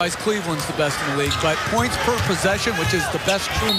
Cleveland's the best in the league, but points per possession, which is the best true